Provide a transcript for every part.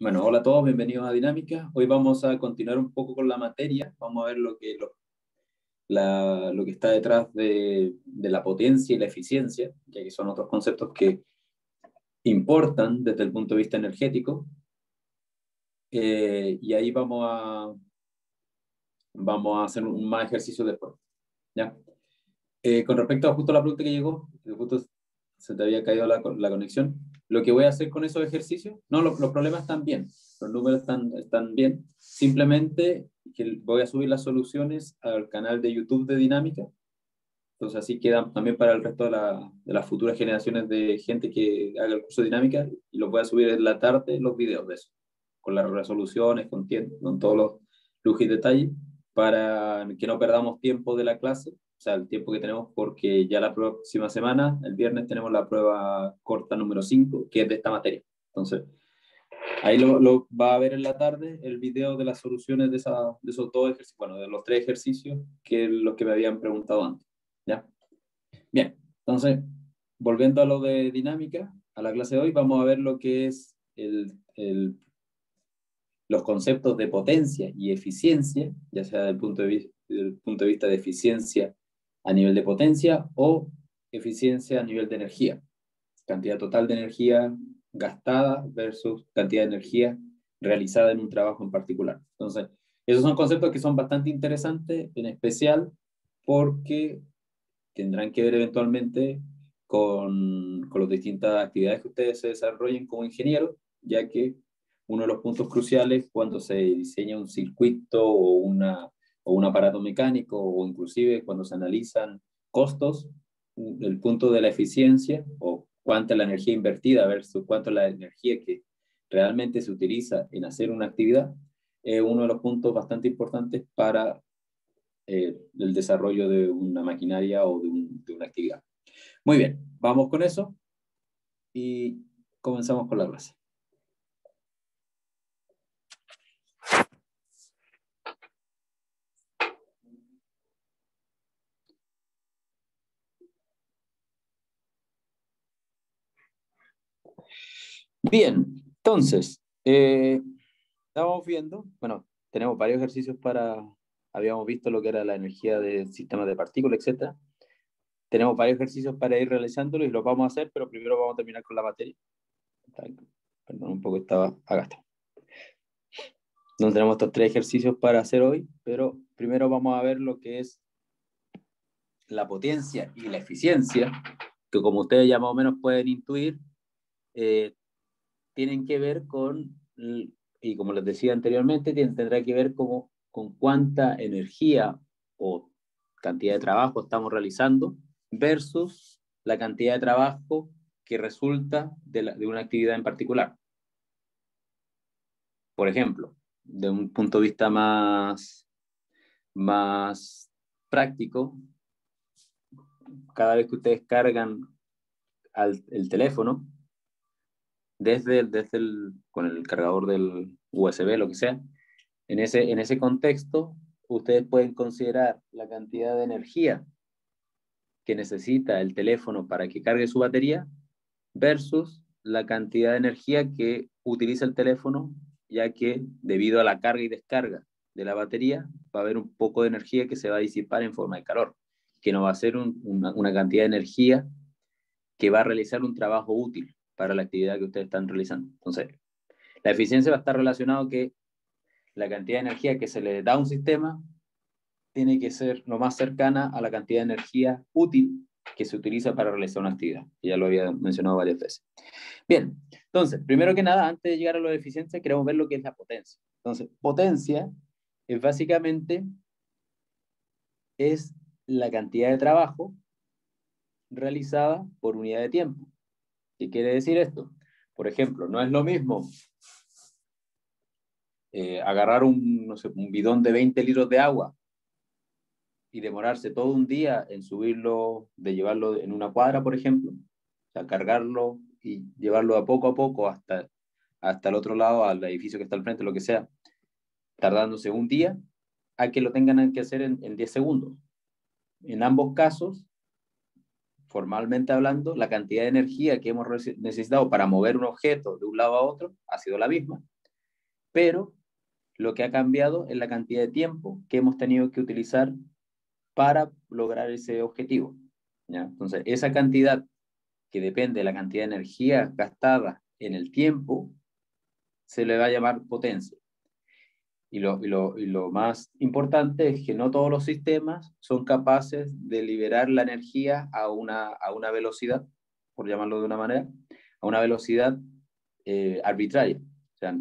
Bueno, hola a todos, bienvenidos a Dinámica. Hoy vamos a continuar un poco con la materia, vamos a ver lo que, lo, la, lo que está detrás de, de, la potencia y la eficiencia, ya que son otros conceptos que importan desde el punto de vista energético. Eh, y ahí vamos a, vamos a hacer un más ejercicio después. ¿ya? Eh, con respecto a justo la pregunta que llegó, justo se te había caído la, la conexión, lo que voy a hacer con esos ejercicios, no, los, los problemas están bien, los números están, están bien, simplemente que voy a subir las soluciones al canal de YouTube de Dinámica, entonces así quedan también para el resto de, la, de, las futuras generaciones de gente que haga el curso de Dinámica y los voy a subir en la tarde los videos de eso, con las resoluciones, con, con todos los lujos y detalles, para que no perdamos tiempo de la clase sea, el tiempo que tenemos, porque ya la próxima semana, el viernes, tenemos la prueba corta número 5, que es de esta materia. Entonces, ahí lo, lo, va a ver en la tarde el video de las soluciones de, esa, de esos dos ejercicios, bueno, de los tres ejercicios que los que me habían preguntado antes. ¿Ya? Bien, entonces, volviendo a lo de dinámica, a la clase de hoy, vamos a ver lo que es el, el, los conceptos de potencia y eficiencia, ya sea punto de, desde el punto de vista de eficiencia a nivel de potencia o eficiencia a nivel de energía. Cantidad total de energía gastada versus cantidad de energía realizada en un trabajo en particular. Entonces, esos son conceptos que son bastante interesantes, en especial porque tendrán que ver eventualmente con, con las distintas actividades que ustedes se desarrollen como ingenieros, ya que uno de los puntos cruciales cuando se diseña un circuito o una o un aparato mecánico o inclusive cuando se analizan costos, el punto de la eficiencia o cuánta la energía invertida versus cuánto la energía que realmente se utiliza en hacer una actividad, es uno de los puntos bastante importantes para eh, el desarrollo de una maquinaria o de, de una actividad. Muy bien, vamos con eso y comenzamos con la clase. Bien, entonces, eh, estábamos viendo, bueno, tenemos varios ejercicios para, habíamos visto lo que era la energía de sistemas de partículas, etc. Tenemos varios ejercicios para ir realizándolo y los vamos a hacer, pero primero vamos a terminar con la materia. Perdón, un poco estaba agastado. Entonces tenemos estos tres ejercicios para hacer hoy, pero primero vamos a ver lo que es la potencia y la eficiencia, que como ustedes ya más o menos pueden intuir, eh, tienen que ver con, y como les decía anteriormente, tendrá que ver con cuánta energía o cantidad de trabajo estamos realizando versus la cantidad de trabajo que resulta de, una actividad en particular. Por ejemplo, de un punto de vista más, más práctico, cada vez que ustedes cargan el teléfono, desde, desde el, con el cargador del USB, lo que sea, en ese, en ese contexto, ustedes pueden considerar la cantidad de energía que necesita el teléfono para que cargue su batería versus la cantidad de energía que utiliza el teléfono, ya que debido a la carga y descarga de la batería va a haber un poco de energía que se va a disipar en forma de calor, que no va a ser un, una, una cantidad de energía que va a realizar un trabajo útil para la actividad que ustedes están realizando. Entonces, la eficiencia va a estar relacionado que la cantidad de energía que se le da a un sistema tiene que ser lo más cercana a la cantidad de energía útil que se utiliza para realizar una actividad. Ya lo había mencionado varias veces. Bien, entonces, primero que nada, antes de llegar a lo de eficiencia, queremos ver lo que es la potencia. Entonces, potencia es básicamente es la cantidad de trabajo realizada por unidad de tiempo. ¿Qué quiere decir esto? Por ejemplo, no es lo mismo eh, agarrar un, no bidón de 20 litros de agua y demorarse todo un día en subirlo, de llevarlo en una cuadra, por ejemplo, o sea, cargarlo y llevarlo a poco a poco hasta, hasta el otro lado, al edificio que está al frente, lo que sea, tardándose un día, a que lo tengan que hacer en, en 10 segundos. En ambos casos, formalmente hablando, la cantidad de energía que hemos necesitado para mover un objeto de un lado a otro ha sido la misma, pero lo que ha cambiado es la cantidad de tiempo que hemos tenido que utilizar para lograr ese objetivo. Entonces, esa cantidad que depende de la cantidad de energía gastada en el tiempo, se le va a llamar potencia. Y lo, y, lo, y lo, más importante es que no todos los sistemas son capaces de liberar la energía a una, a una velocidad, por llamarlo de una manera, a una velocidad eh, arbitraria. O sea,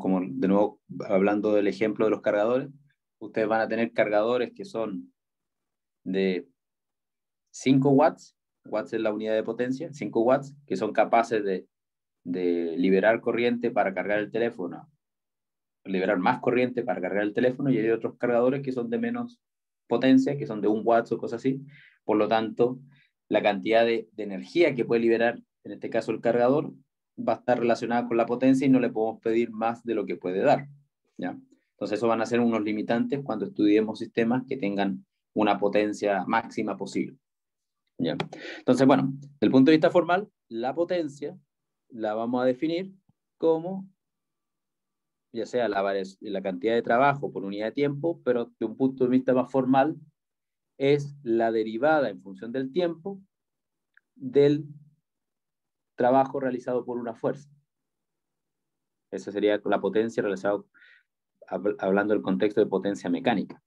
como de nuevo hablando del ejemplo de los cargadores, ustedes van a tener cargadores que son de 5 watts, watts es la unidad de potencia, 5 watts, que son capaces de, de liberar corriente para cargar el teléfono liberar más corriente para cargar el teléfono y hay otros cargadores que son de menos potencia, que son de un watt o cosas así. Por lo tanto, la cantidad de, energía que puede liberar, en este caso el cargador, va a estar relacionada con la potencia y no le podemos pedir más de lo que puede dar. ¿ya? Entonces, eso van a ser unos limitantes cuando estudiemos sistemas que tengan una potencia máxima posible. ¿ya? Entonces, bueno, desde el punto de vista formal, la potencia la vamos a definir como ya sea la, la cantidad de trabajo por unidad de tiempo, pero de un punto de vista más formal, es la derivada en función del tiempo del trabajo realizado por una fuerza. Esa sería la potencia realizada, hablando del contexto de potencia mecánica,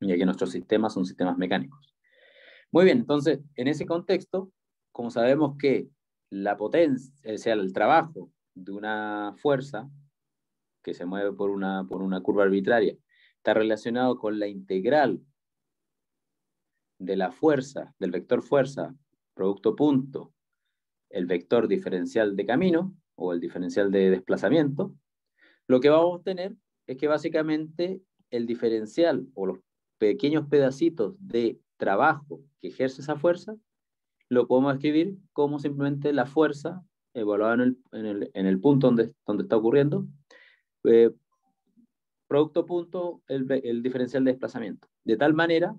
ya que nuestros sistemas son sistemas mecánicos. Muy bien, entonces, en ese contexto, como sabemos que la potencia, o sea, el trabajo de una fuerza que se mueve por una, por una curva arbitraria, está relacionado con la integral de la fuerza, del vector fuerza, producto punto, el vector diferencial de camino o el diferencial de desplazamiento, lo que vamos a obtener es que básicamente el diferencial o los pequeños pedacitos de trabajo que ejerce esa fuerza, lo podemos escribir como simplemente la fuerza evaluada en el, en el, en el punto donde, donde está ocurriendo eh, producto punto, el, el diferencial de desplazamiento. De tal manera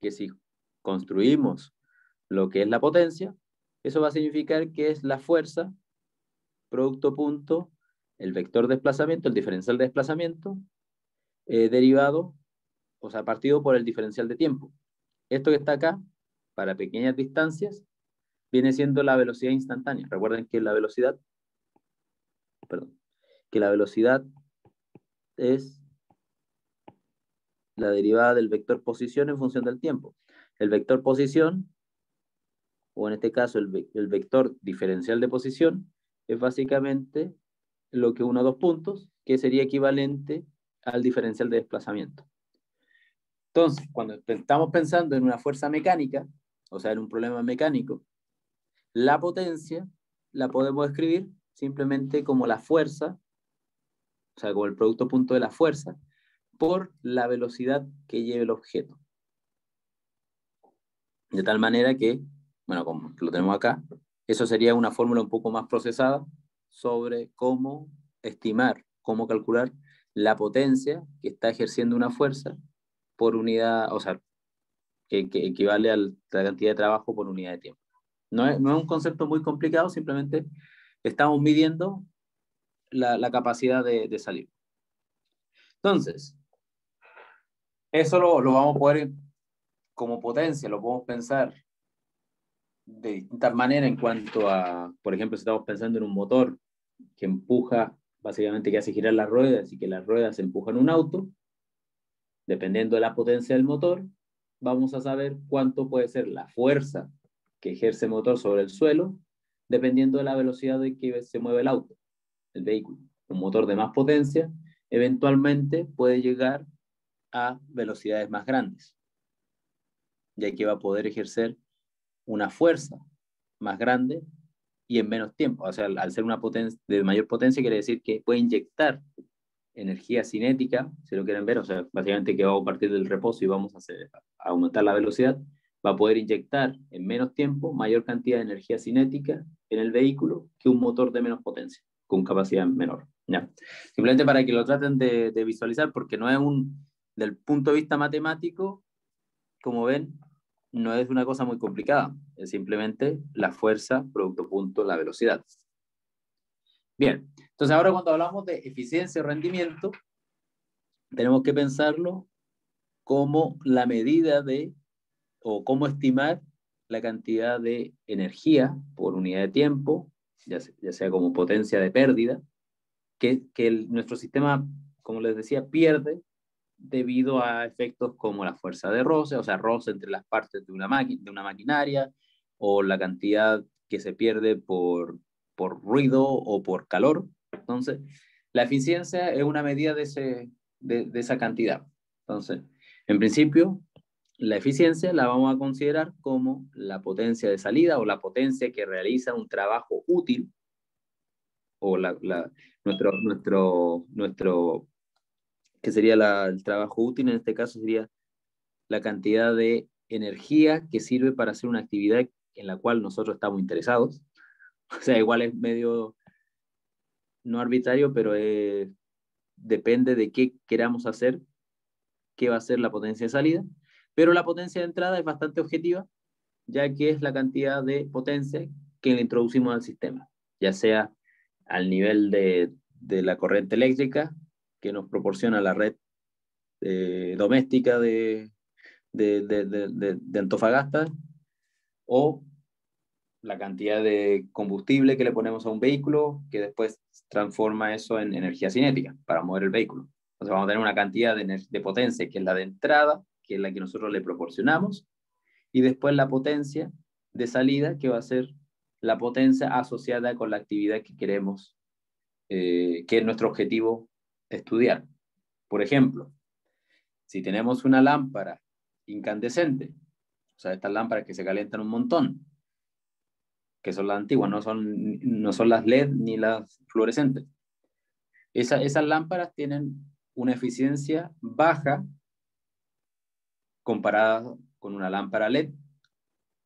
que si construimos lo que es la potencia, eso va a significar que es la fuerza, producto punto, el vector de desplazamiento, el diferencial de desplazamiento, eh, derivado, o sea, partido por el diferencial de tiempo. Esto que está acá, para pequeñas distancias, viene siendo la velocidad instantánea. Recuerden que la velocidad, perdón, que la velocidad es la derivada del vector posición en función del tiempo. El vector posición, o en este caso el, vector diferencial de posición, es básicamente lo que uno a dos puntos, que sería equivalente al diferencial de desplazamiento. Entonces, cuando estamos pensando en una fuerza mecánica, o sea, en un problema mecánico, la potencia la podemos escribir simplemente como la fuerza o sea, como el producto punto de la fuerza, por la velocidad que lleve el objeto. De tal manera que, bueno, como lo tenemos acá, eso sería una fórmula un poco más procesada sobre cómo estimar, cómo calcular la potencia que está ejerciendo una fuerza por unidad, o sea, que, equivale a la cantidad de trabajo por unidad de tiempo. No es, no es un concepto muy complicado, simplemente estamos midiendo la, capacidad de, salir. Entonces, eso lo, vamos a poder como potencia, lo podemos pensar de distintas maneras en cuanto a, por ejemplo, si estamos pensando en un motor que empuja, básicamente que hace girar las ruedas y que las ruedas empujan un auto, dependiendo de la potencia del motor, vamos a saber cuánto puede ser la fuerza que ejerce el motor sobre el suelo, dependiendo de la velocidad de que se mueve el auto el vehículo. Un motor de más potencia eventualmente puede llegar a velocidades más grandes, ya que va a poder ejercer una fuerza más grande y en menos tiempo. O sea, al ser una potencia de mayor potencia quiere decir que puede inyectar energía cinética, si lo quieren ver, o sea, básicamente que va a partir del reposo y vamos a, a aumentar la velocidad, va a poder inyectar en menos tiempo mayor cantidad de energía cinética en el vehículo que un motor de menos potencia con capacidad menor. Simplemente para que lo traten de, visualizar, porque no es un, del punto de vista matemático, como ven, no es una cosa muy complicada, es simplemente la fuerza, producto punto, la velocidad. Bien, entonces ahora cuando hablamos de eficiencia o rendimiento, tenemos que pensarlo como la medida de, o cómo estimar la cantidad de energía por unidad de tiempo, ya sea, como potencia de pérdida, que, que nuestro sistema, como les decía, pierde debido a efectos como la fuerza de roce, o sea, roce entre las partes de una, de una maquinaria, o la cantidad que se pierde por, por ruido o por calor. Entonces, la eficiencia es una medida de, ese, de, de esa cantidad. Entonces, en principio, la eficiencia la vamos a considerar como la potencia de salida o la potencia que realiza un trabajo útil o la, nuestro, nuestro, nuestro, que sería el trabajo útil, en este caso sería la cantidad de energía que sirve para hacer una actividad en la cual nosotros estamos interesados. O sea, igual es medio no arbitrario, pero depende de qué queramos hacer, qué va a ser la potencia de salida. Pero la potencia de entrada es bastante objetiva, ya que es la cantidad de potencia que le introducimos al sistema, ya sea al nivel de, la corriente eléctrica que nos proporciona la red eh, doméstica de, de, Antofagasta, o la cantidad de combustible que le ponemos a un vehículo, que después transforma eso en energía cinética para mover el vehículo. Entonces vamos a tener una cantidad de, de potencia que es la de entrada que es la que nosotros le proporcionamos, y después la potencia de salida, que va a ser la potencia asociada con la actividad que queremos, eh, que es nuestro objetivo estudiar. Por ejemplo, si tenemos una lámpara incandescente, o sea, estas lámparas que se calientan un montón, que son las antiguas, no son, no son las LED ni las fluorescentes. esas lámparas tienen una eficiencia baja comparada con una lámpara LED,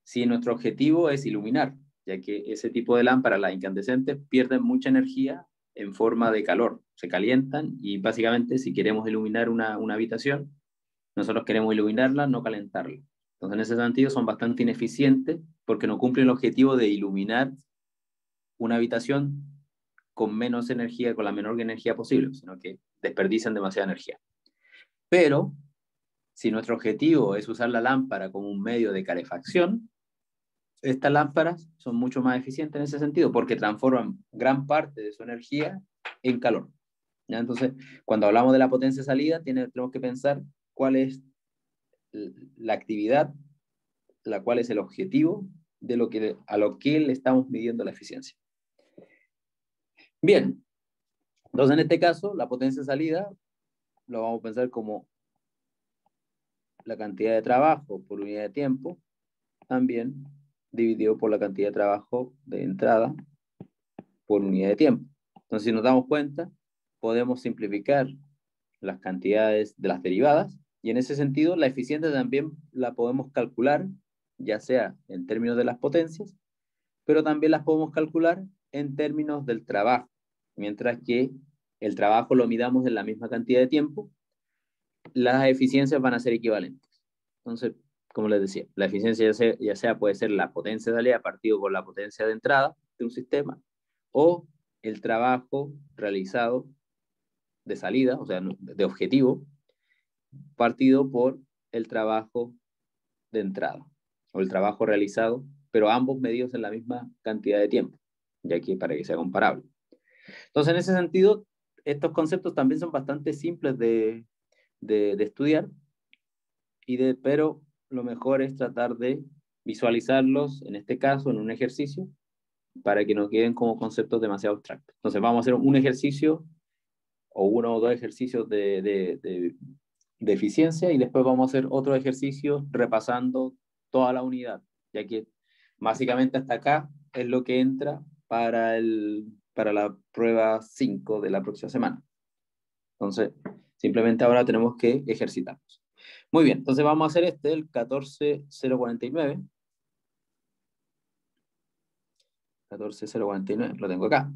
si nuestro objetivo es iluminar, ya que ese tipo de lámparas, las incandescentes, pierden mucha energía en forma de calor, se calientan y básicamente si queremos iluminar una, una habitación, nosotros queremos iluminarla, no calentarla. Entonces, en ese sentido, son bastante ineficientes porque no cumplen el objetivo de iluminar una habitación con menos energía, con la menor energía posible, sino que desperdician demasiada energía. Pero si nuestro objetivo es usar la lámpara como un medio de calefacción, estas lámparas son mucho más eficientes en ese sentido porque transforman gran parte de su energía en calor. Entonces, cuando hablamos de la potencia de salida, tenemos que pensar cuál es la actividad, la cual es el objetivo de lo que, a lo que le estamos midiendo la eficiencia. Bien, entonces en este caso, la potencia de salida lo vamos a pensar como la cantidad de trabajo por unidad de tiempo, también dividido por la cantidad de trabajo de entrada por unidad de tiempo. Entonces, si nos damos cuenta, podemos simplificar las cantidades de las derivadas y en ese sentido la eficiencia también la podemos calcular, ya sea en términos de las potencias, pero también las podemos calcular en términos del trabajo, mientras que el trabajo lo midamos en la misma cantidad de tiempo las eficiencias van a ser equivalentes. Entonces, como les decía, la eficiencia ya sea, puede ser la potencia de salida partido por la potencia de entrada de un sistema o el trabajo realizado de salida, o sea, de objetivo, partido por el trabajo de entrada o el trabajo realizado, pero ambos medidos en la misma cantidad de tiempo, ya que para que sea comparable. Entonces, en ese sentido, estos conceptos también son bastante simples de, de, estudiar, y de, pero lo mejor es tratar de visualizarlos, en este caso, en un ejercicio, para que no queden como conceptos demasiado abstractos. Entonces vamos a hacer un ejercicio o uno o dos ejercicios de, de, de, eficiencia y después vamos a hacer otro ejercicio repasando toda la unidad, ya que básicamente hasta acá es lo que entra para, el, para la prueba 5 de la próxima semana. Entonces, Simplemente ahora tenemos que ejercitarnos. Muy bien, entonces vamos a hacer este, el 14049. 14049, lo tengo acá.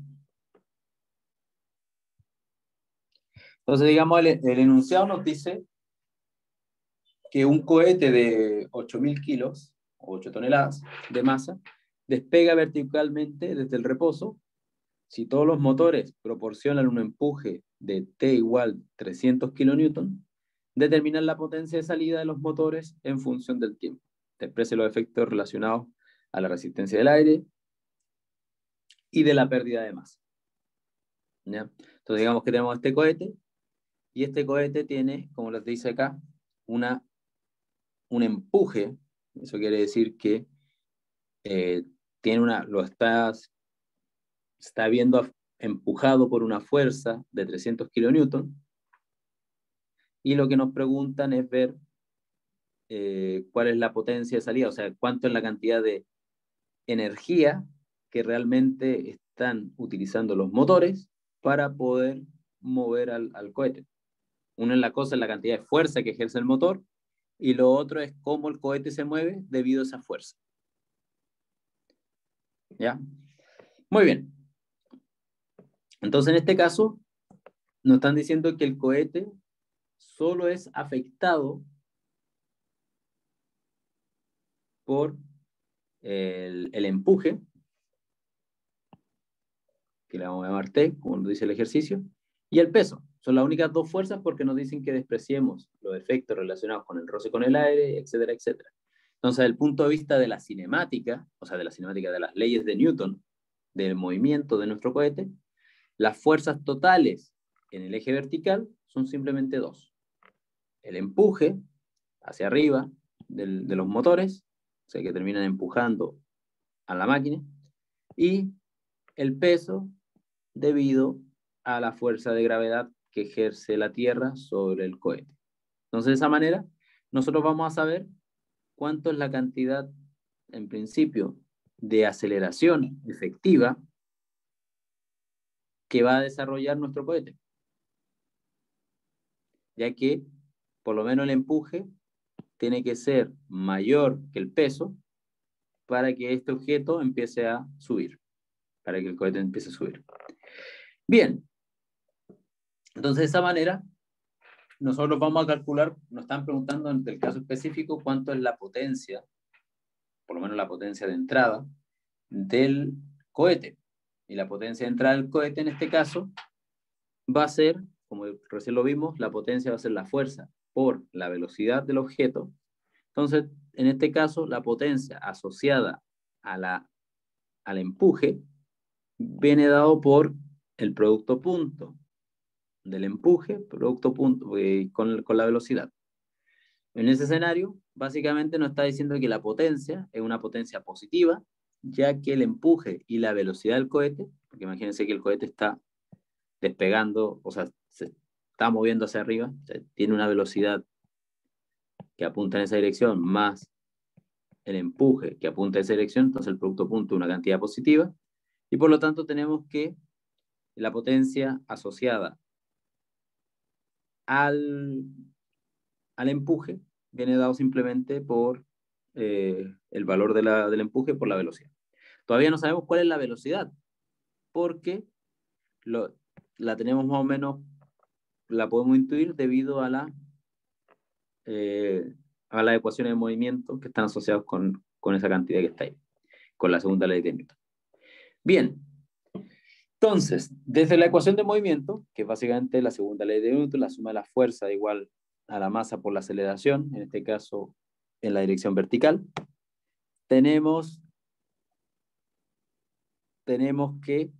Entonces, digamos, el, enunciado nos dice que un cohete de 8.000 kilos, o 8 toneladas de masa, despega verticalmente desde el reposo. Si todos los motores proporcionan un empuje de T igual 300 kN, determinan la potencia de salida de los motores en función del tiempo. Te expresa los efectos relacionados a la resistencia del aire y de la pérdida de masa. Entonces digamos que tenemos este cohete y este cohete tiene, como les dice acá, una, un empuje. Eso quiere decir que eh, tiene una, lo estás, está viendo empujado por una fuerza de 300 kilonewton. Y lo que nos preguntan es ver eh, cuál es la potencia de salida, o sea, cuánto es la cantidad de energía que realmente están utilizando los motores para poder mover al, cohete. Una es la cosa, es la cantidad de fuerza que ejerce el motor, y lo otro es cómo el cohete se mueve debido a esa fuerza. ¿Ya? Muy bien. Entonces, en este caso, nos están diciendo que el cohete solo es afectado por el, empuje, que le vamos a llamar T, como dice el ejercicio, y el peso. Son las únicas dos fuerzas porque nos dicen que despreciemos los efectos relacionados con el roce con el aire, etcétera, etcétera. Entonces, desde el punto de vista de la cinemática, o sea, de la cinemática de las leyes de Newton, del movimiento de nuestro cohete, las fuerzas totales en el eje vertical son simplemente dos. El empuje hacia arriba de los motores, o sea, que terminan empujando a la máquina, y el peso debido a la fuerza de gravedad que ejerce la Tierra sobre el cohete. Entonces, de esa manera, nosotros vamos a saber cuánto es la cantidad, en principio, de aceleración efectiva que va a desarrollar nuestro cohete. Ya que por lo menos el empuje tiene que ser mayor que el peso para que este objeto empiece a subir, para que el cohete empiece a subir. Bien, entonces de esa manera nosotros vamos a calcular, nos están preguntando en el caso específico cuánto es la potencia, por lo menos la potencia de entrada del cohete y la potencia de entrada del cohete en este caso va a ser, como recién lo vimos, la potencia va a ser la fuerza por la velocidad del objeto. Entonces, en este caso, la potencia asociada a la, al empuje viene dado por el producto punto del empuje, producto punto eh, con, con la velocidad. En ese escenario, básicamente nos está diciendo que la potencia es una potencia positiva ya que el empuje y la velocidad del cohete, porque imagínense que el cohete está despegando, o sea, se está moviendo hacia arriba, tiene una velocidad que apunta en esa dirección, más el empuje que apunta en esa dirección, entonces el producto es una cantidad positiva, y por lo tanto tenemos que la potencia asociada al, al empuje viene dado simplemente por eh, el valor de la, del empuje por la velocidad. Todavía no sabemos cuál es la velocidad, porque lo, la tenemos más o menos, la podemos intuir debido a la eh, a las ecuaciones de movimiento que están asociadas con, con esa cantidad que está ahí, con la segunda ley de Newton. Bien, entonces, desde la ecuación de movimiento, que es básicamente la segunda ley de Newton, la suma de la fuerza igual a la masa por la aceleración, en este caso en la dirección vertical, tenemos, tenemos que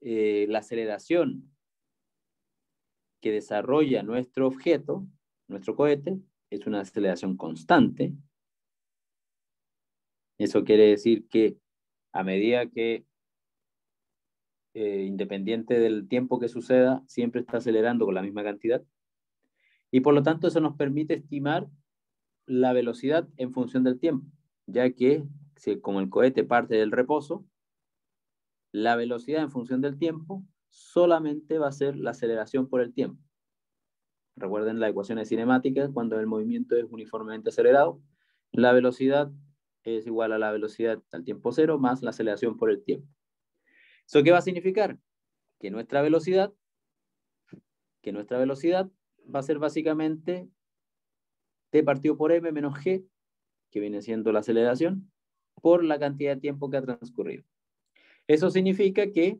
eh, la aceleración que desarrolla nuestro objeto, nuestro cohete, es una aceleración constante. Eso quiere decir que a medida que, eh, independiente del tiempo que suceda, siempre está acelerando con la misma cantidad. Y por lo tanto eso nos permite estimar la velocidad en función del tiempo ya que si, como el cohete parte del reposo, la velocidad en función del tiempo solamente va a ser la aceleración por el tiempo. Recuerden la ecuación de cinemática, cuando el movimiento es uniformemente acelerado, la velocidad es igual a la velocidad al tiempo cero más la aceleración por el tiempo. ¿Eso qué va a significar? Que nuestra velocidad, que nuestra velocidad va a ser básicamente T partido por M menos G, que viene siendo la aceleración, por la cantidad de tiempo que ha transcurrido. Eso significa que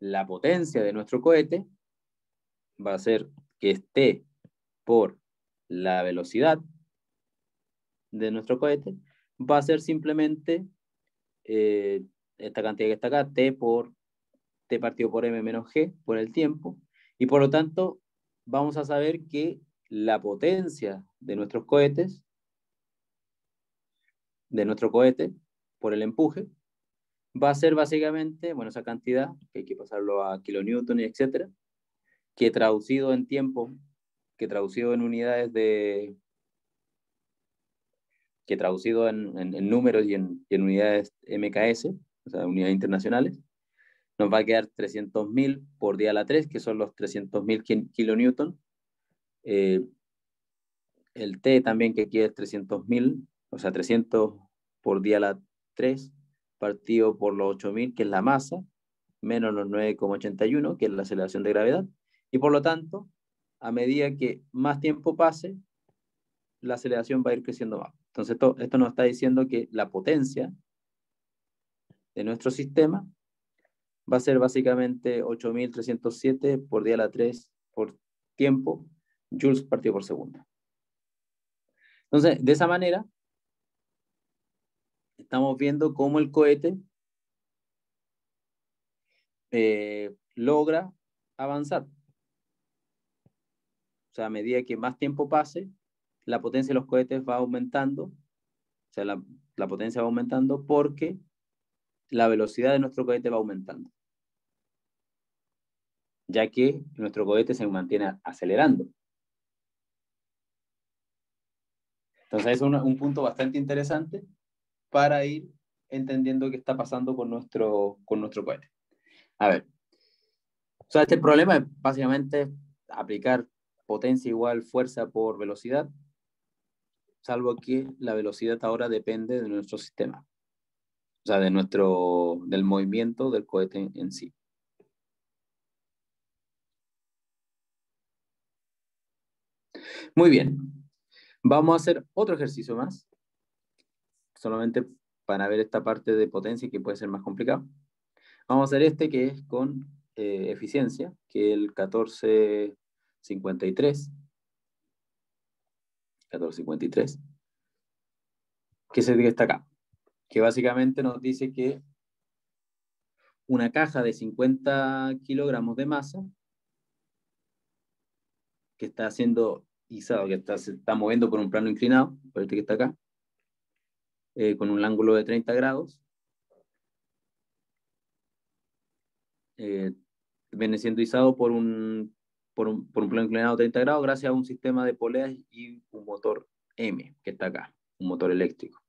la potencia de nuestro cohete va a ser que esté por la velocidad de nuestro cohete, va a ser simplemente eh, esta cantidad que está acá, t por t partido por m menos g, por el tiempo, y por lo tanto vamos a saber que la potencia de nuestros cohetes, de nuestro cohete, por el empuje, va a ser básicamente, bueno, esa cantidad, que hay que pasarlo a kilonewton y etcétera, que traducido en tiempo, que traducido en unidades de, que traducido en, números y en, y en, unidades MKS, o sea, unidades internacionales, nos va a quedar 300.000 por día a la 3, que son los 300.000 kilonewton. Eh, el T también que aquí es 300.000, o sea, 300 por día a la 3, partido por los 8.000, que es la masa, menos los 9,81, que es la aceleración de gravedad. Y por lo tanto, a medida que más tiempo pase, la aceleración va a ir creciendo más. Entonces, esto, esto nos está diciendo que la potencia de nuestro sistema va a ser básicamente 8.307 por día a la 3 por tiempo, joules partido por segundo. Entonces, de esa manera, estamos viendo cómo el cohete eh, logra avanzar. O sea, a medida que más tiempo pase, la potencia de los cohetes va aumentando, o sea, la, la potencia va aumentando porque la velocidad de nuestro cohete va aumentando, ya que nuestro cohete se mantiene acelerando. Entonces es un, un punto bastante interesante para ir entendiendo qué está pasando con nuestro, con nuestro cohete. A ver, o sea, este problema es básicamente aplicar potencia igual fuerza por velocidad salvo que la velocidad ahora depende de nuestro sistema, o sea, de nuestro, del movimiento del cohete en sí. Muy bien, vamos a hacer otro ejercicio más, solamente para ver esta parte de potencia que puede ser más complicado. Vamos a hacer este que es con eh, eficiencia, que es el 1453. 1453, que se está acá, que básicamente nos dice que una caja de 50 kilogramos de masa que está siendo izado, que está, se está moviendo por un plano inclinado, por este que está acá, eh, con un ángulo de 30 grados, eh, viene siendo izado por un por un, por un plano inclinado 30 grados gracias a un sistema de poleas y un motor M, que está acá, un motor eléctrico.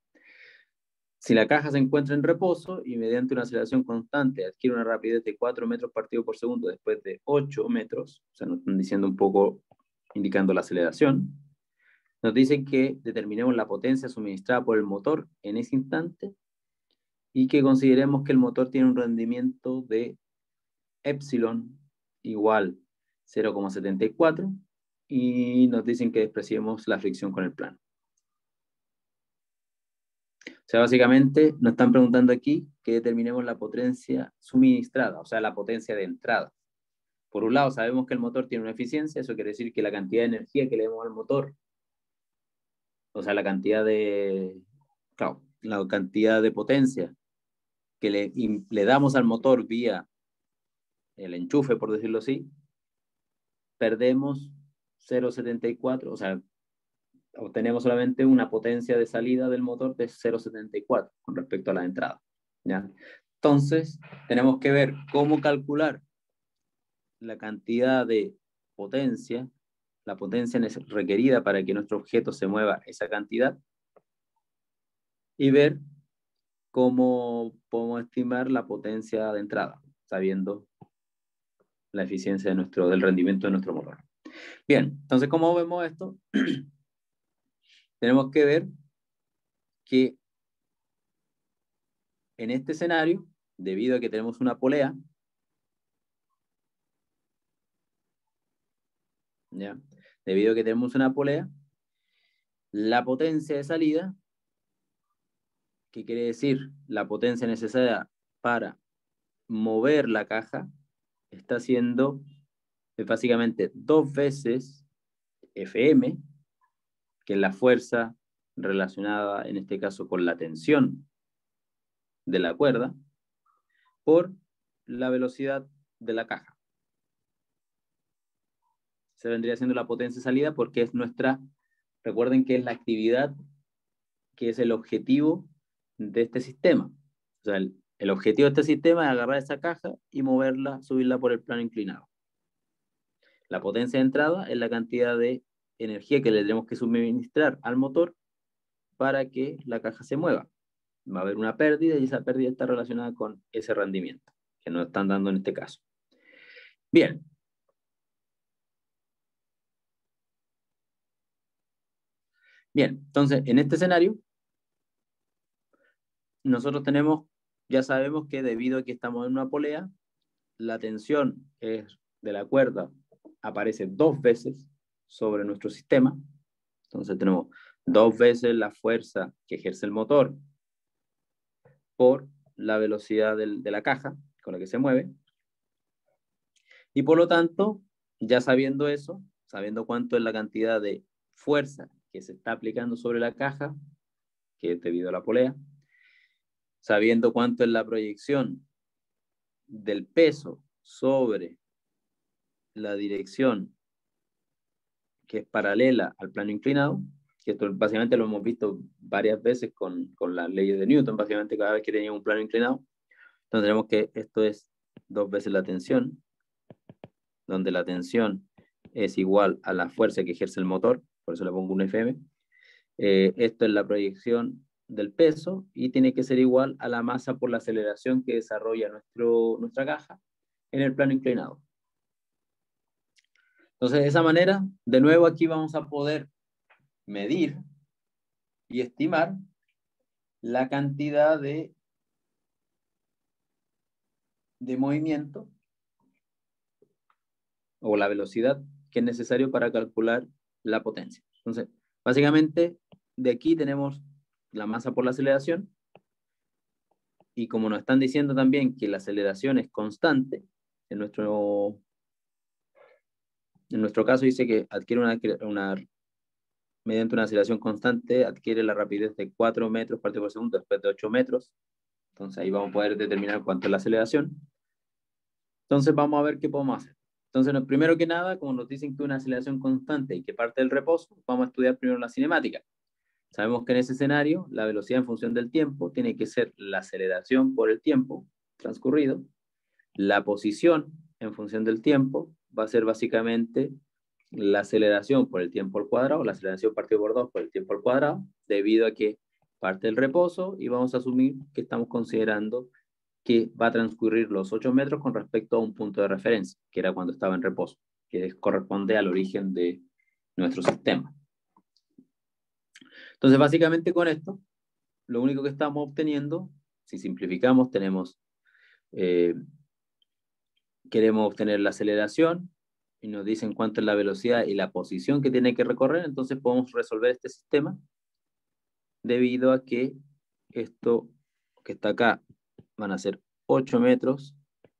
Si la caja se encuentra en reposo y mediante una aceleración constante adquiere una rapidez de 4 metros partido por segundo después de 8 metros, o sea, nos están diciendo un poco, indicando la aceleración, nos dicen que determinemos la potencia suministrada por el motor en ese instante y que consideremos que el motor tiene un rendimiento de epsilon igual 0,74 y nos dicen que despreciemos la fricción con el plano. O sea, básicamente nos están preguntando aquí que determinemos la potencia suministrada, o sea, la potencia de entrada. Por un lado, sabemos que el motor tiene una eficiencia, eso quiere decir que la cantidad de energía que le damos al motor, o sea, la cantidad de, claro, la cantidad de potencia que le, le damos al motor vía el enchufe, por decirlo así, perdemos 0,74, o sea, obtenemos solamente una potencia de salida del motor de 0,74 con respecto a la entrada. ¿ya? Entonces, tenemos que ver cómo calcular la cantidad de potencia, la potencia requerida para que nuestro objeto se mueva esa cantidad y ver cómo podemos estimar la potencia de entrada, sabiendo la eficiencia de nuestro, del rendimiento de nuestro motor. Bien, entonces, ¿cómo vemos esto? Tenemos que ver que en este escenario, debido a que tenemos una polea, debido a que tenemos una polea, la potencia de salida, que quiere decir la potencia necesaria para mover la caja, está siendo básicamente dos veces Fm, que es la fuerza relacionada en este caso con la tensión de la cuerda, por la velocidad de la caja. Se vendría siendo la potencia de salida porque es nuestra, recuerden que es la actividad que es el objetivo de este sistema. O sea, el, el objetivo de este sistema es agarrar esa caja y moverla, subirla por el plano inclinado. La potencia de entrada es la cantidad de energía que le tenemos que suministrar al motor para que la caja se mueva. Va a haber una pérdida y esa pérdida está relacionada con ese rendimiento que nos están dando en este caso. Bien. Bien, entonces en este escenario, nosotros tenemos, ya sabemos que debido a que estamos en una polea, la tensión es de la cuerda aparece dos veces sobre nuestro sistema. Entonces tenemos dos veces la fuerza que ejerce el motor por la velocidad de la caja con la que se mueve. Y por lo tanto, ya sabiendo eso, sabiendo cuánto es la cantidad de fuerza que se está aplicando sobre la caja, que es debido a la polea, sabiendo cuánto es la proyección del peso sobre la dirección que es paralela al plano inclinado, que esto básicamente lo hemos visto varias veces con, con las leyes de Newton, básicamente cada vez que tenía un plano inclinado. Entonces tenemos que esto es dos veces la tensión, donde la tensión es igual a la fuerza que ejerce el motor, por eso le pongo un FM. Eh, esto es la proyección del peso y tiene que ser igual a la masa por la aceleración que desarrolla nuestro, nuestra caja en el plano inclinado. Entonces, de esa manera, de nuevo aquí vamos a poder medir y estimar la cantidad de, de movimiento o la velocidad que es necesario para calcular la potencia. Entonces, básicamente, de aquí tenemos la masa por la aceleración. Y como nos están diciendo también que la aceleración es constante en nuestro en nuestro caso dice que adquiere una, mediante una aceleración constante, adquiere la rapidez de 4 metros por segundo después de 8 metros. Entonces ahí vamos a poder determinar cuánto es la aceleración. Entonces vamos a ver qué podemos hacer. Entonces, primero que nada, como nos dicen que una aceleración constante y que parte del reposo, vamos a estudiar primero la cinemática. Sabemos que en ese escenario, la velocidad en función del tiempo tiene que ser la aceleración por el tiempo transcurrido, la posición en función del tiempo va a ser básicamente la aceleración por el tiempo al cuadrado, la aceleración partido por 2 por el tiempo al cuadrado, debido a que parte del reposo y vamos a asumir que estamos considerando que va a transcurrir los 8 metros con respecto a un punto de referencia, que era cuando estaba en reposo, que corresponde al origen de nuestro sistema. Entonces, básicamente con esto, lo único que estamos obteniendo, si simplificamos, tenemos eh, queremos obtener la aceleración y nos dicen cuánto es la velocidad y la posición que tiene que recorrer, entonces podemos resolver este sistema debido a que esto que está acá van a ser 8 metros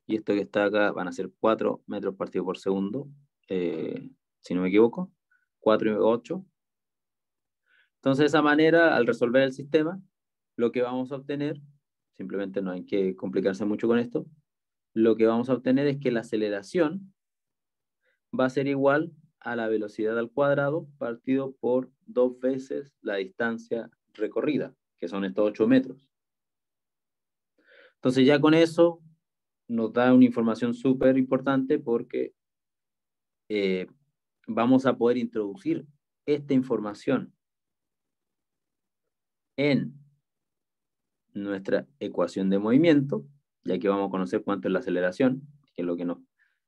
y esto que está acá van a ser 4 metros partido por segundo, eh, si no me equivoco, 4 y 8. Entonces de esa manera, al resolver el sistema, lo que vamos a obtener, simplemente no hay que complicarse mucho con esto, lo que vamos a obtener es que la aceleración va a ser igual a la velocidad al cuadrado partido por dos veces la distancia recorrida, que son estos 8 metros. Entonces ya con eso nos da una información súper importante porque eh, vamos a poder introducir esta información en nuestra ecuación de movimiento ya que vamos a conocer cuánto es la aceleración, que es lo que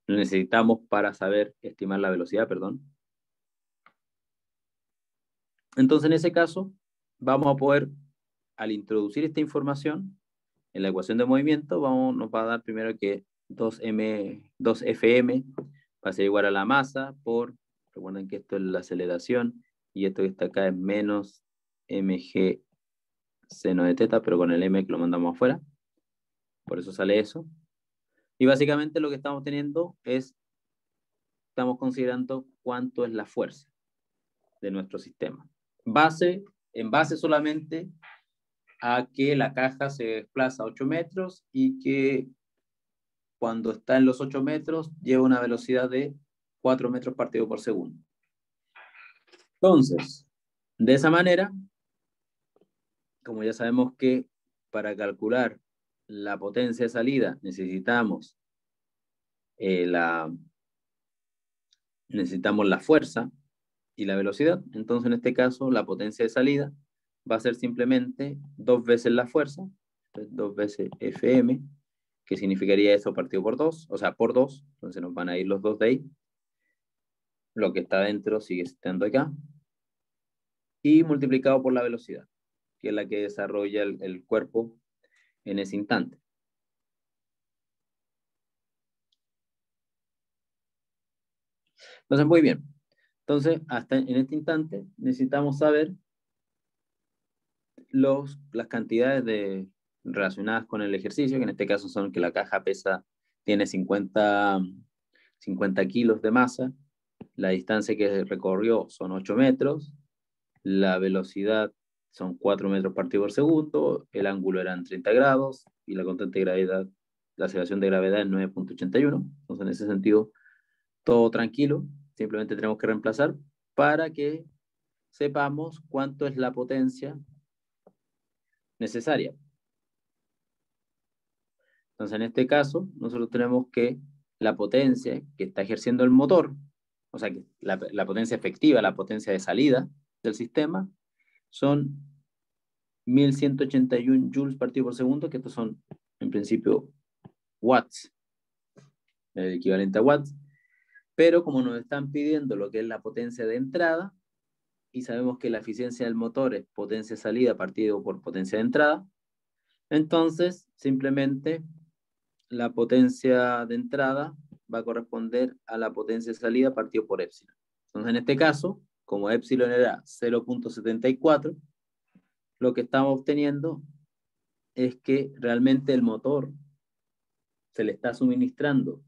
necesitamos para saber estimar la velocidad, perdón. Entonces, en ese caso, vamos a poder, al introducir esta información en la ecuación de movimiento, vamos, nos va a dar primero que 2M, 2FM va a ser igual a la masa por Recuerden que esto es la aceleración y esto que está acá es menos mg seno de teta, pero con el m que lo mandamos afuera. Por eso sale eso. Y básicamente lo que estamos teniendo es, estamos considerando cuánto es la fuerza de nuestro sistema. Base, en base solamente a que la caja se desplaza 8 metros y que cuando está en los 8 metros lleva una velocidad de 4 metros partido por segundo. Entonces, de esa manera, como ya sabemos que para calcular la potencia de salida necesitamos eh, la necesitamos la fuerza y la velocidad. Entonces, en este caso, la potencia de salida va a ser simplemente dos veces la fuerza, dos veces Fm, que significaría eso partido por dos, o sea, por dos, entonces nos van a ir los dos de ahí. Lo que está dentro sigue estando acá. Y multiplicado por la velocidad, que es la que desarrolla el, el cuerpo en ese instante. Entonces, muy bien. Entonces, hasta en este instante necesitamos saber las cantidades de, relacionadas con el ejercicio, que en este caso son que la caja pesa, tiene 50, 50 kilos de masa, la distancia que recorrió son 8 metros, la velocidad son 4 metros partido por segundo, el ángulo eran 30 grados y la constante de gravedad, la aceleración de gravedad es 9.81. Entonces, en ese sentido, todo tranquilo, simplemente tenemos que reemplazar para que sepamos cuánto es la potencia necesaria. Entonces, en este caso, nosotros tenemos que la potencia que está ejerciendo el motor, o sea, que la, la potencia efectiva, la potencia de salida del sistema, son 1181 joules partido por segundo, que estos son, en principio, watts, el equivalente a watts. Pero como nos están pidiendo lo que es la potencia de entrada, y sabemos que la eficiencia del motor es potencia salida partido por potencia de entrada, entonces simplemente la potencia de entrada va a corresponder a la potencia de salida partido por epsilon. Entonces en este caso, como epsilon era 0.74, lo que estamos obteniendo es que realmente el motor se le está suministrando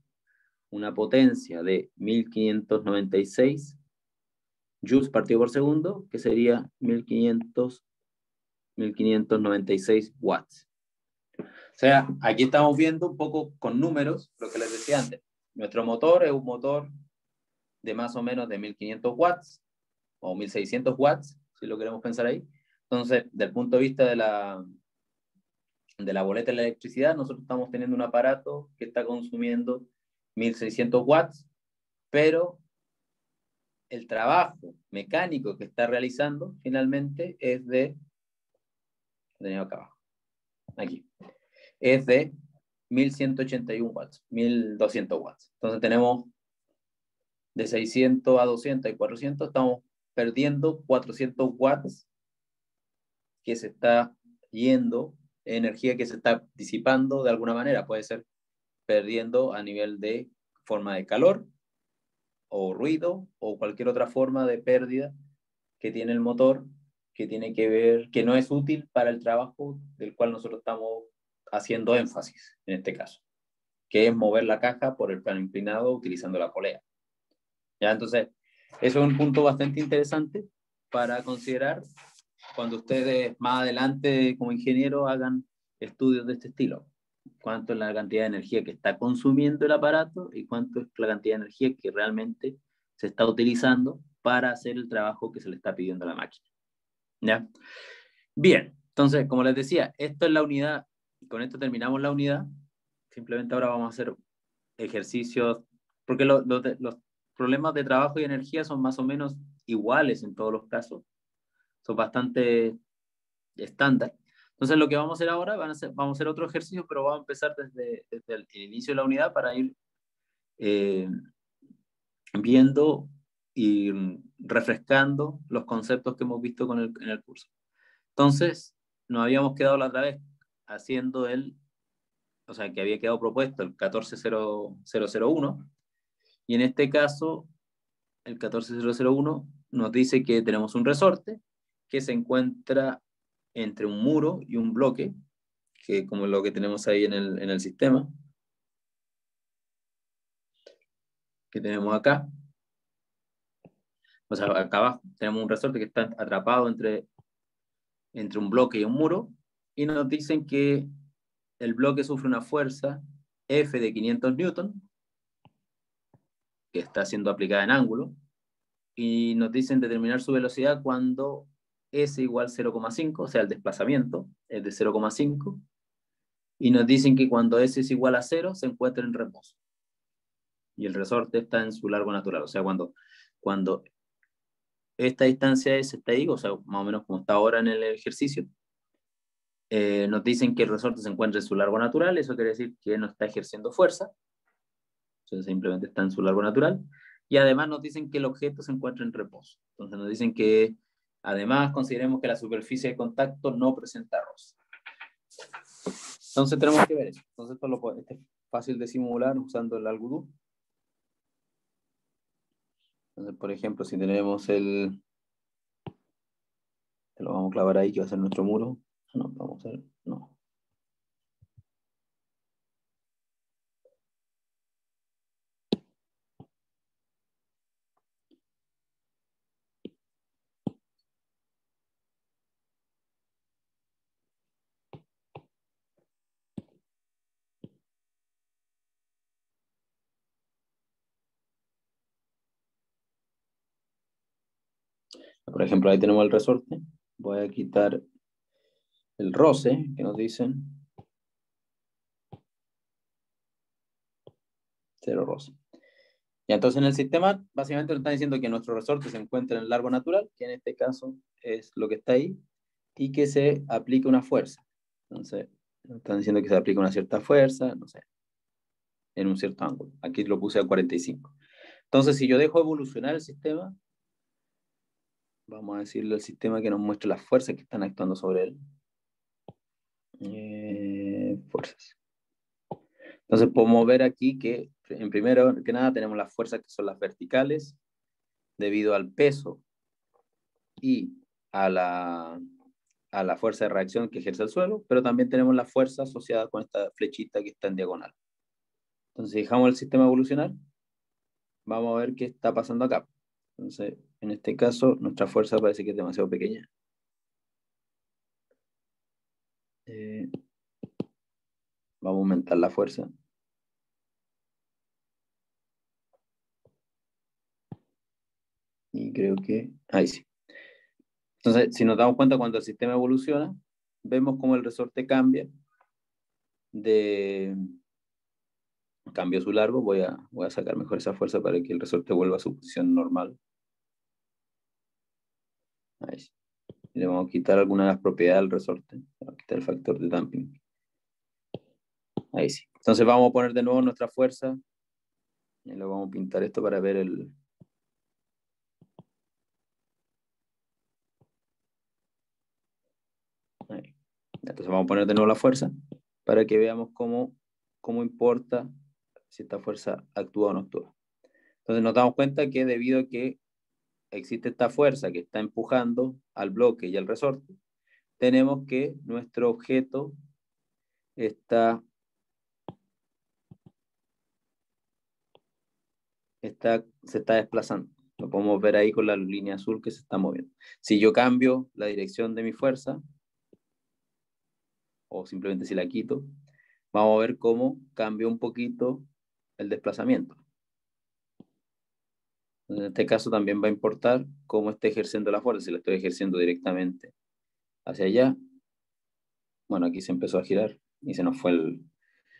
una potencia de 1596 joules partido por segundo, que sería 1500, 1596 watts. O sea, aquí estamos viendo un poco con números lo que les decía antes. Nuestro motor es un motor de más o menos de 1500 watts o 1600 watts, si lo queremos pensar ahí. Entonces, del punto de vista de la, de la boleta de la electricidad, nosotros estamos teniendo un aparato que está consumiendo 1600 watts, pero el trabajo mecánico que está realizando finalmente es de, tenía acá abajo, aquí, es de 1181 watts, 1200 watts. Entonces tenemos de 600 a 200 y 400, estamos perdiendo 400 watts que se está yendo, energía que se está disipando de alguna manera, puede ser perdiendo a nivel de forma de calor o ruido o cualquier otra forma de pérdida que tiene el motor que tiene que ver, que no es útil para el trabajo del cual nosotros estamos haciendo énfasis en este caso, que es mover la caja por el plano inclinado utilizando la polea. ¿Ya? Entonces, eso es un punto bastante interesante para considerar cuando ustedes más adelante como ingeniero hagan estudios de este estilo. Cuánto es la cantidad de energía que está consumiendo el aparato y cuánto es la cantidad de energía que realmente se está utilizando para hacer el trabajo que se le está pidiendo a la máquina. ¿Ya? Bien, entonces, como les decía, esto es la unidad, con esto terminamos la unidad. Simplemente ahora vamos a hacer ejercicios, porque los problemas de trabajo y energía son más o menos iguales en todos los casos son bastante estándar. Entonces lo que vamos a hacer ahora, vamos a hacer otro ejercicio, pero vamos a empezar desde, desde el, inicio de la unidad para ir eh, viendo y refrescando los conceptos que hemos visto con el, en el curso. Entonces, nos habíamos quedado la otra vez haciendo el, o sea, que había quedado propuesto el 14001, y en este caso el 14001 nos dice que tenemos un resorte que se encuentra entre un muro y un bloque, que como lo que tenemos ahí en el, en el sistema, que tenemos acá. O sea, acá abajo tenemos un resorte que está atrapado entre, entre un bloque y un muro, y nos dicen que el bloque sufre una fuerza F de 500 newton, que está siendo aplicada en ángulo, y nos dicen determinar su velocidad cuando S igual 0,5, o sea, el desplazamiento es de 0,5, y nos dicen que cuando S es igual a 0 se encuentra en reposo. Y el resorte está en su largo natural, o sea, cuando, cuando esta distancia S está ahí, o sea, más o menos como está ahora en el ejercicio, eh, nos dicen que el resorte se encuentra en su largo natural, eso quiere decir que no está ejerciendo fuerza, entonces simplemente está en su largo natural, y además nos dicen que el objeto se encuentra en reposo. Entonces nos dicen que además consideremos que la superficie de contacto no presenta roce. Entonces tenemos que ver eso. Entonces esto este es fácil de simular usando el algodú. Entonces, por ejemplo, si tenemos el... Lo vamos a clavar ahí, que va a ser nuestro muro. No, vamos a ver. No. Por ejemplo, ahí tenemos el resorte. Voy a quitar el roce que nos dicen. Cero roce. Y entonces en el sistema, básicamente nos están diciendo que nuestro resorte se encuentra en el largo natural, que en este caso es lo que está ahí, y que se aplica una fuerza. Entonces, nos están diciendo que se aplica una cierta fuerza, no sé, en un cierto ángulo. Aquí lo puse a 45. Entonces, si yo dejo evolucionar el sistema, vamos a decirle al sistema que nos muestre las fuerzas que están actuando sobre él. Eh, fuerzas. Entonces podemos ver aquí que en primero que nada tenemos las fuerzas que son las verticales debido al peso y a la, a la fuerza de reacción que ejerce el suelo, pero también tenemos la fuerza asociada con esta flechita que está en diagonal. Entonces, si dejamos el sistema evolucionar, vamos a ver qué está pasando acá. Entonces, en este caso, nuestra fuerza parece que es demasiado pequeña. Eh, vamos a aumentar la fuerza. Y creo que... Ahí sí. Entonces, si nos damos cuenta cuando el sistema evoluciona, vemos cómo el resorte cambia de... Cambio su largo, voy a, voy a sacar mejor esa fuerza para que el resorte vuelva a su posición normal. Sí. Le vamos a quitar alguna de las propiedades del resorte. Vamos a quitar el factor de damping. Ahí sí. Entonces vamos a poner de nuevo nuestra fuerza. Y lo vamos a pintar esto para ver el... Ahí. Entonces vamos a poner de nuevo la fuerza para que veamos cómo, cómo importa si esta fuerza actúa o no actúa. Entonces nos damos cuenta que debido a que existe esta fuerza que está empujando al bloque y al resorte, tenemos que nuestro objeto está, está, se está desplazando. Lo podemos ver ahí con la línea azul que se está moviendo. Si yo cambio la dirección de mi fuerza, o simplemente si la quito, vamos a ver cómo cambia un poquito el desplazamiento. En este caso también va a importar cómo esté ejerciendo la fuerza, si la estoy ejerciendo directamente hacia allá. Bueno, aquí se empezó a girar y se nos fue el,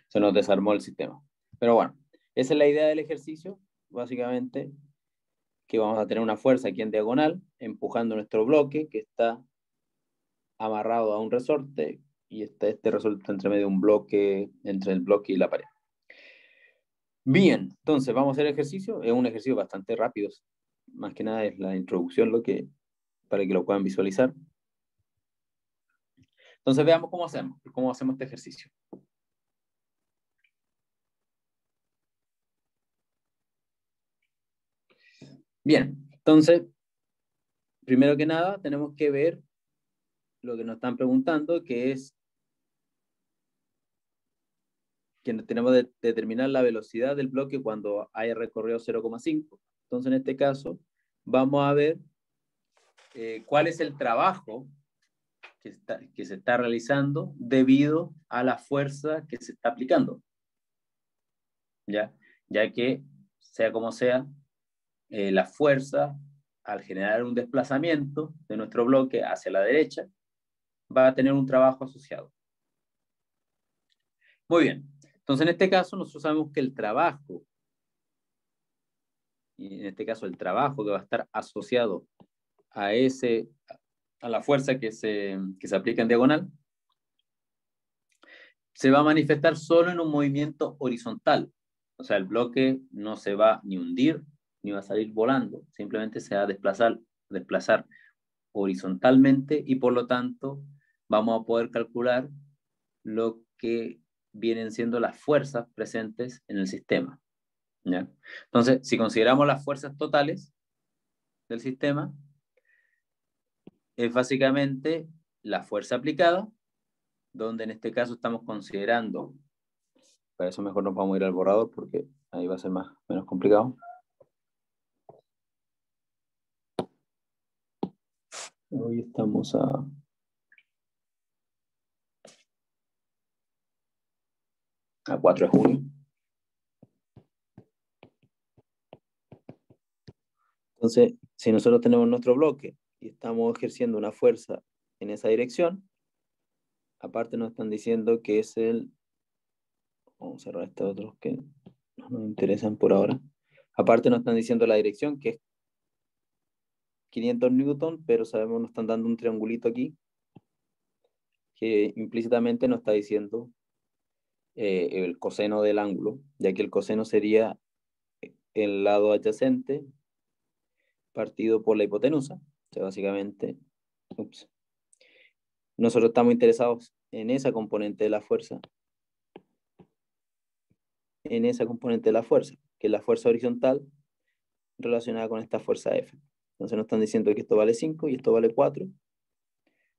se nos desarmó el sistema. Pero bueno, esa es la idea del ejercicio, básicamente, que vamos a tener una fuerza aquí en diagonal, empujando nuestro bloque que está amarrado a un resorte y está este resorte entre medio de un bloque, entre el bloque y la pared. Bien, entonces vamos a hacer ejercicio. Es un ejercicio bastante rápido. Más que nada es la introducción lo que, para que lo puedan visualizar. Entonces veamos cómo hacemos, cómo hacemos este ejercicio. Bien, entonces, primero que nada, tenemos que ver lo que nos están preguntando, que es que tenemos que determinar la velocidad del bloque cuando haya recorrido 0,5. Entonces, en este caso, vamos a ver eh, cuál es el trabajo que, que, se está realizando debido a la fuerza que se está aplicando. ¿Ya? ya que, sea como sea, eh, la fuerza, al generar un desplazamiento de nuestro bloque hacia la derecha, va a tener un trabajo asociado. Muy bien, entonces en este caso nosotros sabemos que el trabajo, y en este caso el trabajo que va a estar asociado a, ese, a la fuerza que se, que se aplica en diagonal, se va a manifestar solo en un movimiento horizontal. O sea, el bloque no se va ni hundir ni va a salir volando, simplemente se va a desplazar, desplazar horizontalmente y por lo tanto vamos a poder calcular lo que vienen siendo las fuerzas presentes en el sistema. Entonces, si consideramos las fuerzas totales del sistema, es básicamente la fuerza aplicada, donde en este caso estamos considerando, para eso mejor nos vamos a ir al borrador porque ahí va a ser más, menos complicado. Hoy estamos a... a 4 de junio. Entonces, si nosotros tenemos nuestro bloque y estamos ejerciendo una fuerza en esa dirección, aparte nos están diciendo que es el... Vamos a cerrar estos otros que no nos interesan por ahora. Aparte nos están diciendo la dirección, que es 500 newton, pero sabemos nos están dando un triangulito aquí que implícitamente nos está diciendo eh, el coseno del ángulo, ya que el coseno sería el lado adyacente partido por la hipotenusa. O sea, básicamente, ups, nosotros estamos interesados en esa componente de la fuerza, en esa componente de la fuerza, que es la fuerza horizontal relacionada con esta fuerza F. Entonces nos están diciendo que esto vale 5 y esto vale 4.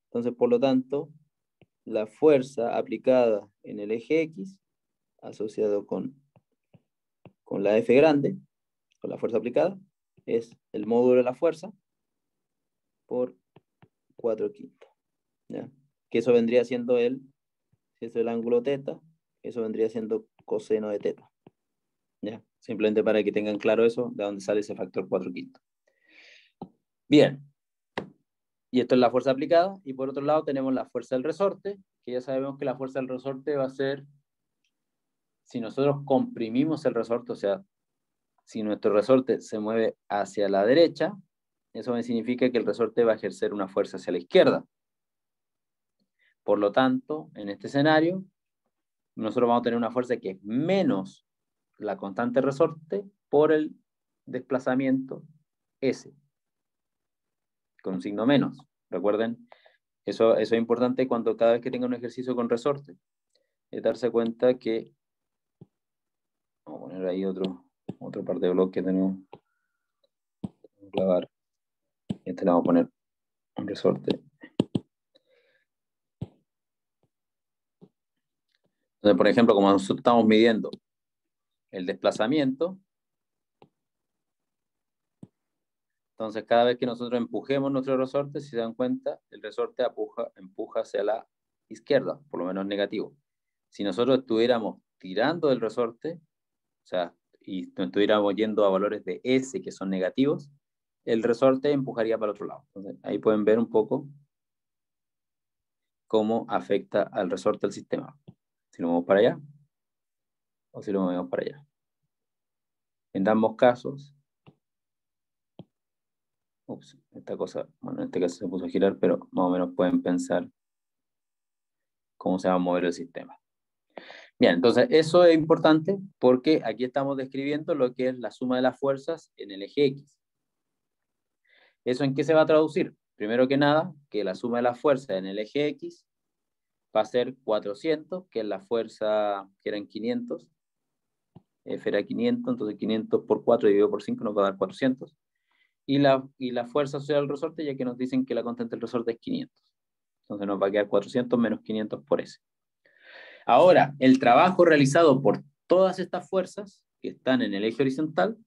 Entonces, por lo tanto, la fuerza aplicada en el eje X, asociado con, con la F grande, con la fuerza aplicada, es el módulo de la fuerza por 4 quintos. Que eso vendría siendo el, si es el ángulo teta, eso vendría siendo coseno de teta. ¿Ya? Simplemente para que tengan claro eso, de dónde sale ese factor 4 quintos. Bien. Y esto es la fuerza aplicada. Y por otro lado tenemos la fuerza del resorte, que ya sabemos que la fuerza del resorte va a ser, si nosotros comprimimos el resorte, o sea, si nuestro resorte se mueve hacia la derecha, eso significa que el resorte va a ejercer una fuerza hacia la izquierda. Por lo tanto, en este escenario, nosotros vamos a tener una fuerza que es menos la constante resorte por el desplazamiento S con un signo menos. Recuerden, eso, eso es importante cuando cada vez que tenga un ejercicio con resorte, es darse cuenta que, vamos a poner ahí otro, otro par de bloques que tenemos, clavar, este le vamos a poner un resorte. Entonces, por ejemplo, como nosotros estamos midiendo el desplazamiento, Entonces, cada vez que nosotros empujemos nuestro resorte, si se dan cuenta, el resorte empuja, empuja hacia la izquierda, por lo menos negativo. Si nosotros estuviéramos tirando del resorte, o sea, y estuviéramos yendo a valores de S que son negativos, el resorte empujaría para el otro lado. Entonces, ahí pueden ver un poco cómo afecta al resorte del sistema. Si lo movemos para allá o si lo movemos para allá. En ambos casos, esta cosa, bueno, en este caso se puso a girar, pero más o menos pueden pensar cómo se va a mover el sistema. Bien, entonces eso es importante porque aquí estamos describiendo lo que es la suma de las fuerzas en el eje X. ¿Eso en qué se va a traducir? Primero que nada, que la suma de las fuerzas en el eje X va a ser 400, que es la fuerza que eran 500. F era 500, entonces 500 por 4 dividido por 5 nos va a dar 400 y la, y la fuerza asociada al resorte, ya que nos dicen que la constante del resorte es 500. Entonces nos va a quedar 400 menos 500 por S. Ahora, el trabajo realizado por todas estas fuerzas que están en el eje horizontal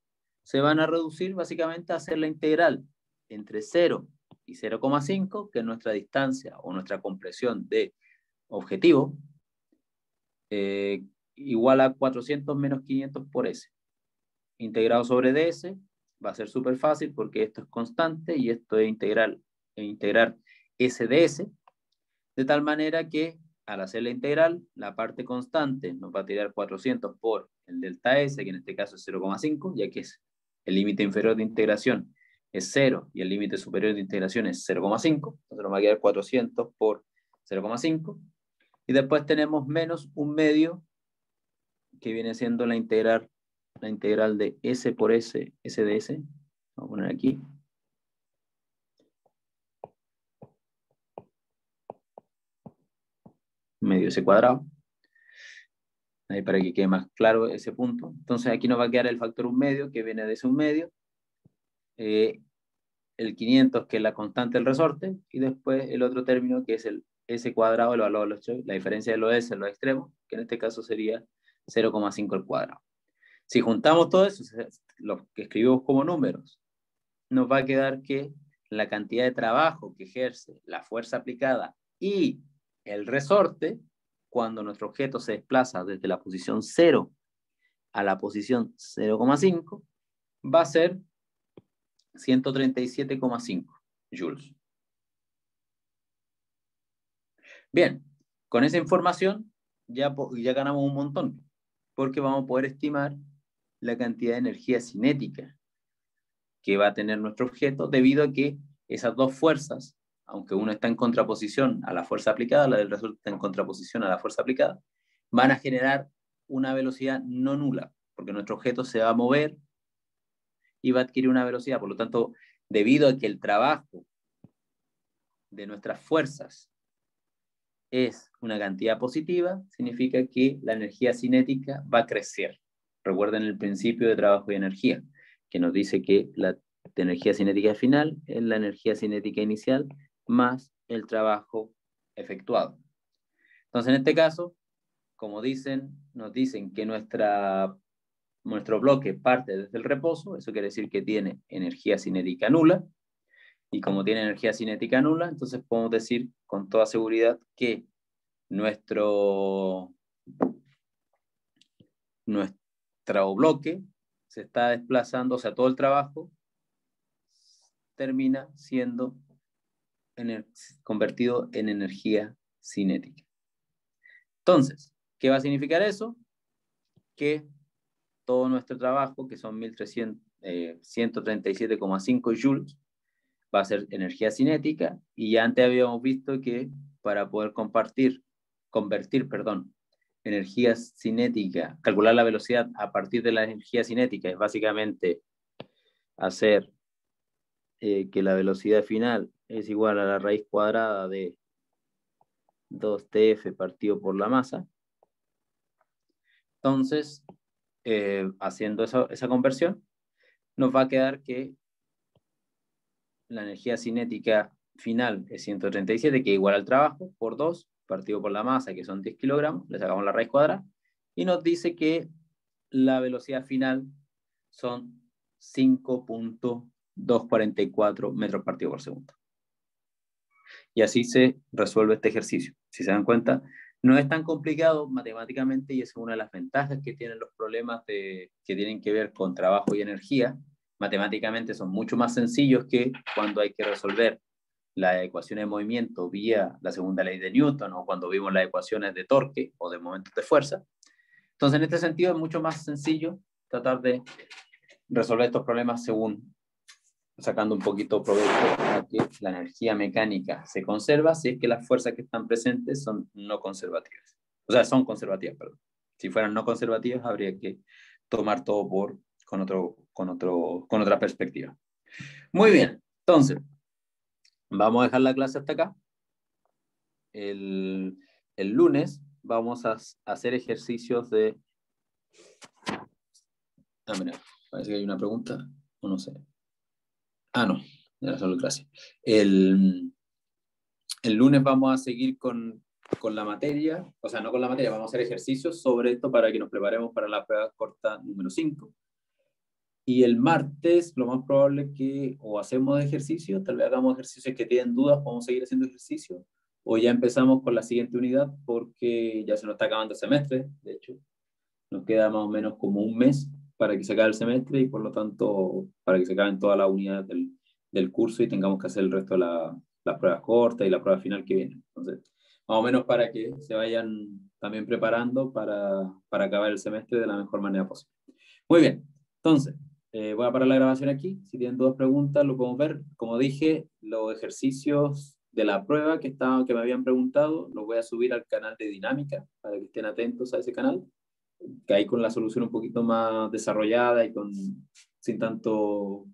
se van a reducir básicamente a hacer la integral entre 0 y 0,5, que es nuestra distancia o nuestra compresión de objetivo, eh, igual a 400 menos 500 por S. Integrado sobre ds va a ser súper fácil porque esto es constante y esto es integral, e integrar S de S, de tal manera que al hacer la integral, la parte constante nos va a tirar 400 por el delta S, que en este caso es 0,5, ya que es el límite inferior de integración es 0 y el límite superior de integración es 0,5, entonces nos va a quedar 400 por 0,5. Y después tenemos menos un medio, que viene siendo la integral, la integral de S por S, S de S. Vamos a poner aquí. Medio S cuadrado. Ahí para que quede más claro ese punto. Entonces aquí nos va a quedar el factor un medio, que viene de ese un medio. Eh, el 500, que es la constante del resorte, y después el otro término, que es el S cuadrado, el valor de los la diferencia de los S en los extremos, que en este caso sería 0,5 al cuadrado. Si juntamos todo eso, lo que escribimos como números, nos va a quedar que la cantidad de trabajo que ejerce la fuerza aplicada y el resorte, cuando nuestro objeto se desplaza desde la posición 0 a la posición 0,5, va a ser 137,5 joules. Bien, con esa información ya, ya ganamos un montón, porque vamos a poder estimar la cantidad de energía cinética que va a tener nuestro objeto, debido a que esas dos fuerzas, aunque uno está en contraposición a la fuerza aplicada, la del resorte está en contraposición a la fuerza aplicada, van a generar una velocidad no nula, porque nuestro objeto se va a mover y va a adquirir una velocidad. Por lo tanto, debido a que el trabajo de nuestras fuerzas es una cantidad positiva, significa que la energía cinética va a crecer. Recuerden el principio de trabajo y energía, que nos dice que la energía cinética final es la energía cinética inicial más el trabajo efectuado. Entonces, en este caso, como dicen, nos dicen que nuestro bloque parte desde el reposo, eso quiere decir que tiene energía cinética nula, y como tiene energía cinética nula, entonces podemos decir con toda seguridad que nuestro, nuestro bloque se está desplazando, o sea, todo el trabajo termina siendo convertido en energía cinética. Entonces, ¿qué va a significar eso? Que todo nuestro trabajo, que son 137,5 eh, joules, va a ser energía cinética, y ya antes habíamos visto que para poder compartir, convertir, perdón, energía cinética, calcular la velocidad a partir de la energía cinética, es básicamente hacer eh, que la velocidad final es igual a la raíz cuadrada de 2TF partido por la masa. Entonces, eh, haciendo esa conversión, nos va a quedar que la energía cinética final es 137, que es igual al trabajo, por 2, partido por la masa, que son 10 kilogramos, le sacamos la raíz cuadrada, y nos dice que la velocidad final son 5.244 metros partido por segundo. Y así se resuelve este ejercicio. Si se dan cuenta, no es tan complicado matemáticamente y es una de las ventajas que tienen los problemas que tienen que ver con trabajo y energía. Matemáticamente son mucho más sencillos que cuando hay que resolver la ecuación de movimiento vía la segunda ley de Newton o cuando vimos las ecuaciones de torque o de momentos de fuerza. Entonces, en este sentido, es mucho más sencillo tratar de resolver estos problemas según sacando un poquito provecho a que la energía mecánica se conserva si es que las fuerzas que están presentes son no conservativas. O sea, son conservativas, perdón. Si fueran no conservativas, habría que tomar todo por, con, otro, con, otro, con otra perspectiva. Muy bien, entonces, vamos a dejar la clase hasta acá. El, lunes vamos a, hacer ejercicios de... Ah, mira, parece que hay una pregunta, o no sé. Ah, no, era solo clase. El, el lunes vamos a seguir con, con la materia, o sea, no con la materia, vamos a hacer ejercicios sobre esto para que nos preparemos para la prueba corta número 5. Y el martes, lo más probable es que o hacemos ejercicio, tal vez hagamos ejercicios que tienen dudas, podemos seguir haciendo ejercicio, o ya empezamos con la siguiente unidad porque ya se nos está acabando el semestre, de hecho, nos queda más o menos como un mes para que se acabe el semestre y por lo tanto para que se acaben todas las unidades del, del curso y tengamos que hacer el resto de la, las pruebas cortas y la prueba final que viene. Entonces, más o menos para que se vayan también preparando para, para acabar el semestre de la mejor manera posible. Muy bien, entonces, eh, voy a parar la grabación aquí. Si tienen dos preguntas, lo podemos ver. Como dije, los ejercicios de la prueba que, estaba, que me habían preguntado, los voy a subir al canal de dinámica para que estén atentos a ese canal. Que hay con la solución un poquito más desarrollada y con, sin tanto,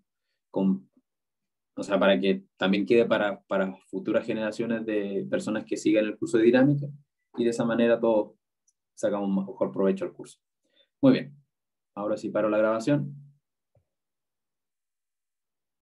con, o sea, para que también quede para, para futuras generaciones de personas que sigan el curso de dinámica y de esa manera todos sacamos mejor provecho al curso. Muy bien, ahora sí paro la grabación.